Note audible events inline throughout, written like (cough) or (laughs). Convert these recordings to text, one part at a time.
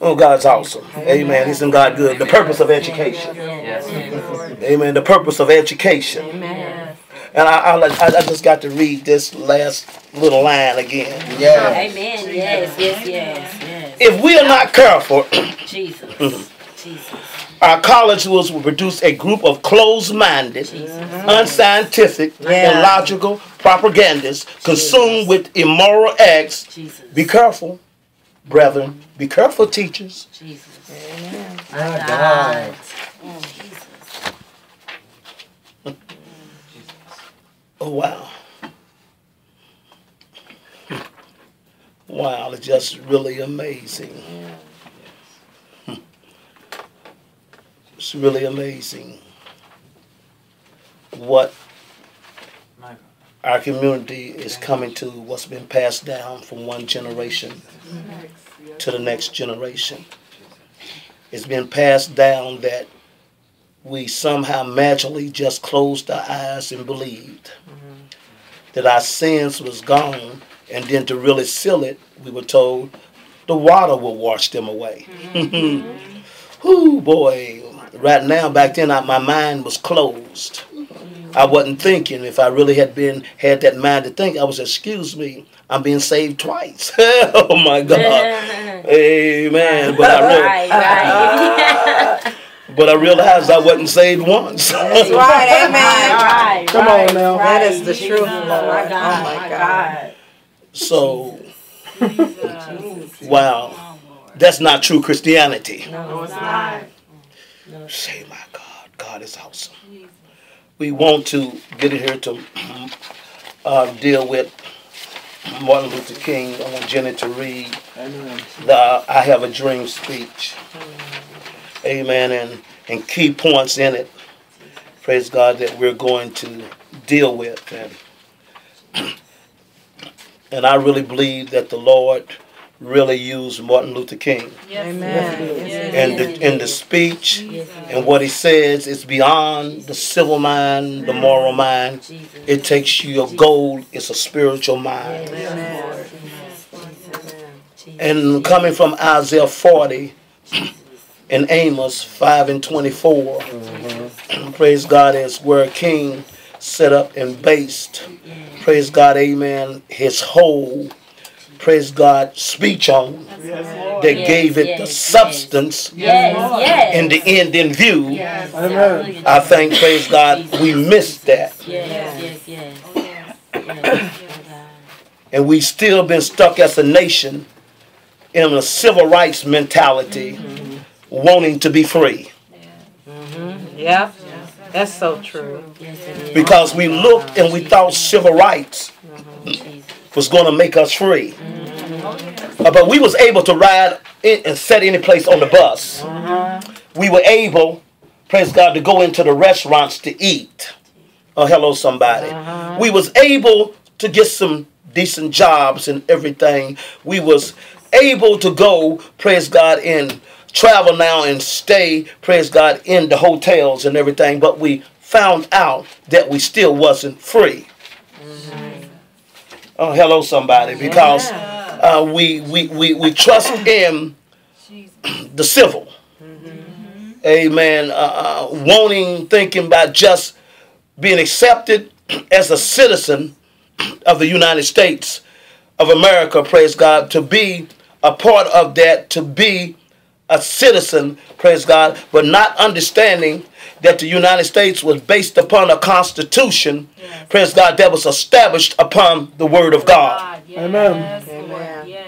Oh, God's awesome. Amen. He's in God good. The purpose of education. Amen. The purpose of education. Amen. And I, I, I I just got to read this last little line again. Yeah. Amen. Yes, yes, yes, yes. If we are not careful, (clears throat) Jesus. Mm-hmm. Jesus. our colleges will produce a group of closed-minded, unscientific, Yeah. illogical propagandists consumed with immoral acts. Jesus. Be careful, brethren. Be careful, teachers. Jesus. My God. Oh, Jesus. Oh wow. Wow, it's just really amazing. It's really amazing what My God. Our community is coming to, what's been passed down from one generation to the next generation. It's been passed down that we somehow magically just closed our eyes and believed that our sins was gone, and then to really seal it, we were told the water will wash them away. Mm-hmm. (laughs) Whoo, boy! Right now, back then, I, my mind was closed. I wasn't thinking. If I really had been had that mind to think, I was. Excuse me, I'm being saved twice. (laughs) oh my (laughs) God, Amen. But I really, Right, right. (laughs) but I realized I wasn't saved once. That's right, amen. right. Come right, on now. That is the Jesus. truth, Oh, Lord. my Oh, God. my God. so, Jesus. wow, that's not true Christianity. No, it's not. Say, my God, God is awesome. We want to get in here to uh, deal with Martin Luther King. I want Jenny to read the I Have a Dream speech. Amen. And, and key points in it. Praise God that we're going to deal with. And, (clears throat) and I really believe that the Lord really used Martin Luther King. Amen. And the, in the speech and what he says is beyond the civil mind, the moral mind. Jesus. It takes you a goal, it's a spiritual mind. Amen. And coming from Isaiah 40 and Amos 5 and 24, mm-hmm. praise God, is where King set up and based, praise God, amen, his whole, praise God, speech on that Yes, gave it the yes, yes. substance Yes, yes. and the end in view. Yes. Amen. I think, praise God, we missed that. Yes, yes, yes. Yes. And we still been stuck as a nation in a civil rights mentality, wanting to be free. Yep. That's so true. Yes. Because we looked and we thought civil rights was going to make us free. Uh, but we was able to ride in and set any place on the bus. Mm-hmm. We were able, praise God, to go into the restaurants to eat. Oh, hello, somebody. Mm-hmm. We was able to get some decent jobs and everything. We was able to go, praise God, and travel now and stay, praise God, in the hotels and everything. But we found out that we still wasn't free. Oh, hello, somebody, because uh, we, we, we, we trust in the civil. Amen. Uh, uh, wanting, thinking about just being accepted as a citizen of the United States of America, praise God, to be a part of that, to be a citizen, praise God, but not understanding that the United States was based upon a constitution, praise God, that was established upon the Word of God. Amen.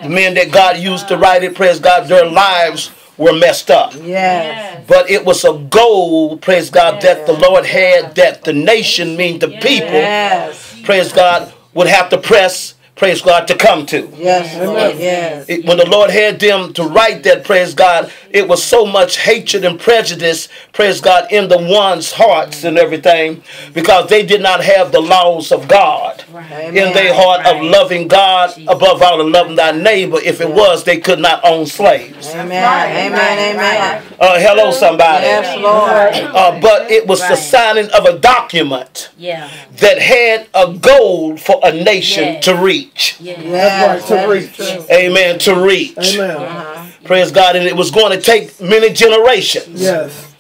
The men that God used to write it, praise God, their lives were messed up. Yes. But it was a goal, praise God, that the Lord had that the nation, mean the people, Yes. praise God, would have to press, praise God, to come to. Yes, Lord. Yes. It- when the Lord had them to write that, praise God, it was so much hatred and prejudice, praise God, in the one's hearts and everything, because they did not have the laws of God in their heart of loving God above all and loving thy neighbor. If it was, they could not own slaves. Amen. Amen. Amen. Uh, hello, somebody. Yes, Lord. Uh, but it was the signing of a document Yeah. that had a goal for a nation Yes. to reach. Yeah. Yes. right, to reach. true. Amen. To reach. Amen. Uh-huh. Praise God. And it was going to take many generations. Yes.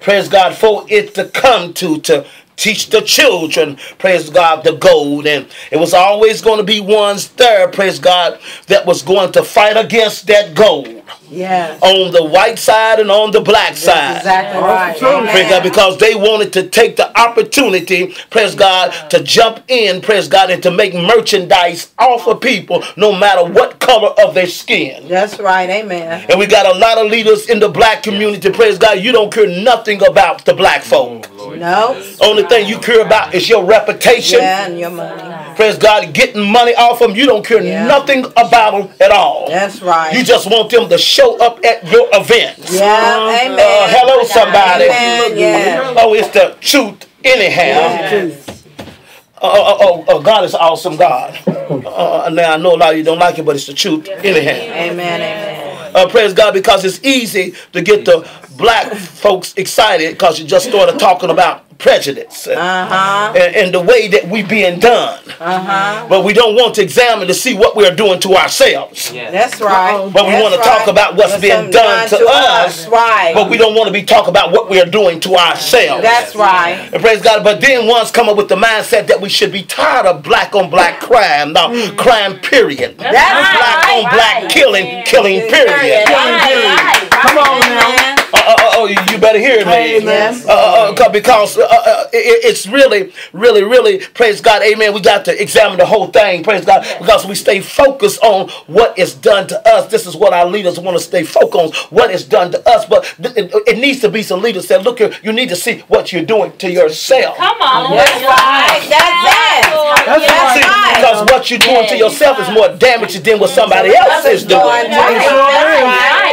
Praise God for it to come to to teach the children, praise God, the gold. And it was always going to be ones there, praise God, that was going to fight against that gold Yes. on the white side and on the black side. Exactly right. Praise God, because they wanted to take the opportunity, praise God, to jump in, praise God, and to make merchandise off of people no matter what color of their skin. That's right. Amen. And we got a lot of leaders in the black community, praise God, you don't care nothing about the black folk. No. Only thing you care about is your reputation. Yeah, and your money. Praise God, getting money off them. You don't care Yeah. nothing about them at all. That's right. You just want them to show up at your events. yeah. Amen. Uh, hello, somebody. Amen. Yeah. Oh, it's the truth anyhow. Yes. Uh, uh, oh, uh, God is an awesome God. Uh, now I know a lot of you don't like it, but it's the truth anyhow. Amen. Amen. Uh, praise God because it's easy to get the black folks excited because you just started talking about prejudice and, Uh huh. and, and the way that we being done. Uh huh. But we don't want to examine to see what we are doing to ourselves. Yes. That's right. But we That's want to right. talk about what's What's being done to us. Right. But we don't want to be talking about what we are doing to ourselves. That's right. And praise God. But then once come up with the mindset that we should be tired of black on black crime. No, crime period. That's black right. on black killing, killing period. Come on now. Uh, uh, oh, you better hear me. Yes. Uh, uh, uh, because uh, uh, it, it's really, really, really, praise God, amen. We got to examine the whole thing, praise God, because we stay focused on what is done to us. This is what our leaders want to stay focused on, what is done to us. But it, it needs to be some leaders that look here, you need to see what you're doing to yourself. Come on. That's right. That's it. That's That's See, right. because what you're doing to yourself is more damage than what somebody else is doing. That's right. That's right.